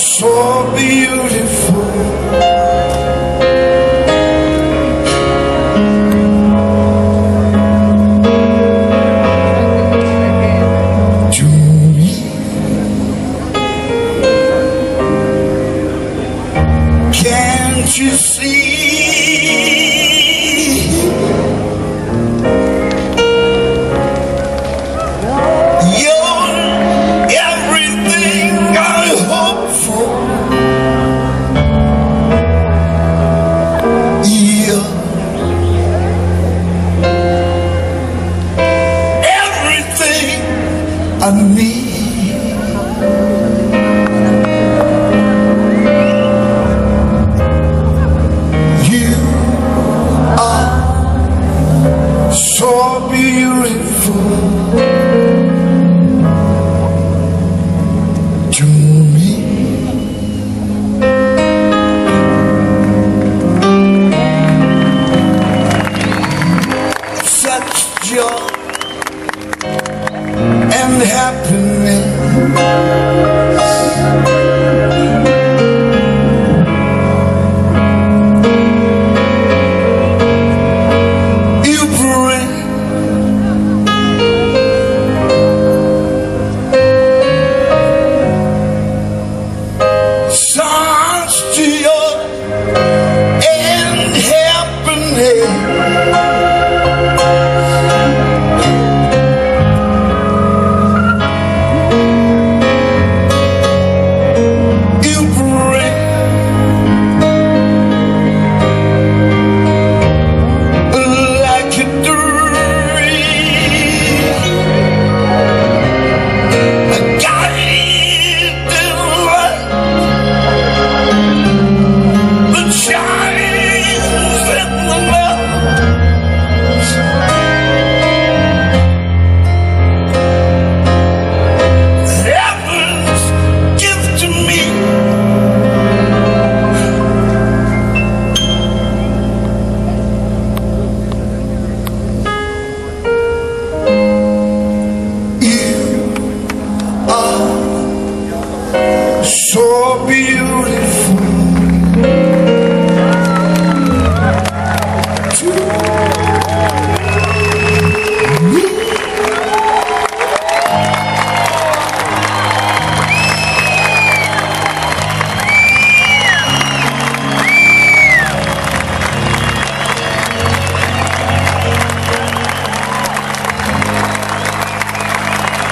so beautiful. Can't you see? I need. You are so beautiful and happiness. sob